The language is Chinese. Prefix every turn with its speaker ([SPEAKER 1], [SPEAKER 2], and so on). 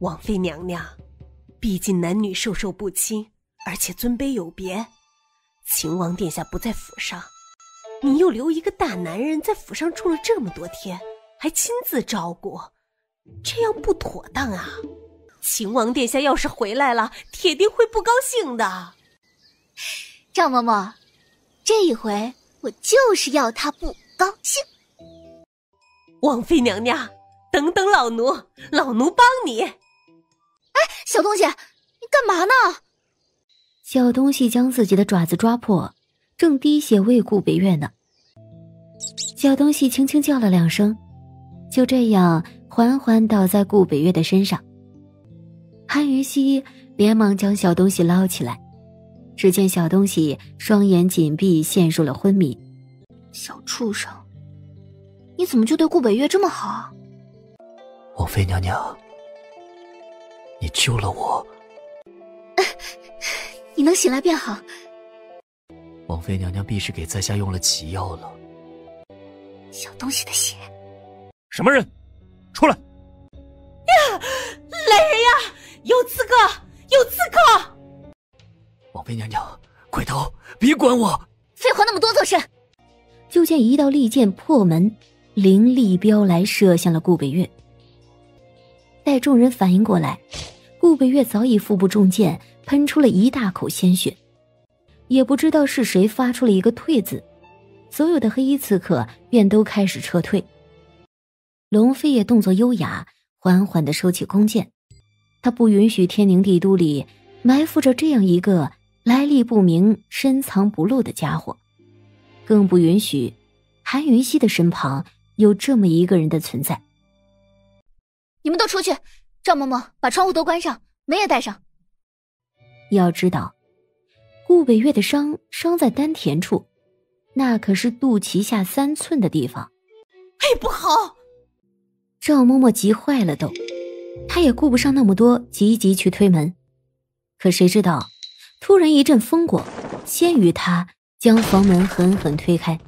[SPEAKER 1] 王妃娘娘，毕竟男女授受不亲，而且尊卑有别。秦王殿下不在府上，你又留一个大男人在府上住了这么多天，还亲自照顾，这样不妥当啊！秦王殿下要是回来了，铁定会不高兴的。
[SPEAKER 2] 赵嬷嬷，这一回我就是要他不高兴。
[SPEAKER 1] 王妃娘娘，等等老奴，老奴帮你。哎，
[SPEAKER 2] 小东西，你干嘛呢？
[SPEAKER 3] 小东西将自己的爪子抓破，正滴血喂顾北月呢。小东西轻轻叫了两声，就这样缓缓倒在顾北月的身上。韩云溪连忙将小东西捞起来，只见小东西双眼紧闭，陷入了昏迷。
[SPEAKER 2] 小畜生，你怎么就对顾北月这么好？
[SPEAKER 4] 王妃娘娘，你救了我。
[SPEAKER 2] 你能醒来便好。
[SPEAKER 4] 王妃娘娘必是给在下用了奇药了。
[SPEAKER 2] 小东西的血。
[SPEAKER 5] 什么人？出来！
[SPEAKER 1] 呀，来人呀！有刺客！有刺客！
[SPEAKER 4] 王妃娘娘，快逃！别管我！
[SPEAKER 2] 废话那么多做甚？
[SPEAKER 3] 就见一道利剑破门，凌厉飙来，射向了顾北月。待众人反应过来，顾北月早已腹部中箭。喷出了一大口鲜血，也不知道是谁发出了一个“退”字，所有的黑衣刺客便都开始撤退。龙飞也动作优雅，缓缓的收起弓箭，他不允许天宁帝都里埋伏着这样一个来历不明、深藏不露的家伙，更不允许韩云溪的身旁有这么一个人的存在。
[SPEAKER 2] 你们都出去，赵嬷嬷把窗户都关上，门也带上。
[SPEAKER 3] 要知道，顾北月的伤伤在丹田处，那可是肚脐下三寸的地方。
[SPEAKER 1] 哎，不好！
[SPEAKER 3] 赵嬷嬷急坏了，都，她也顾不上那么多，急急去推门。可谁知道，突然一阵风过，先于她将房门狠狠推开。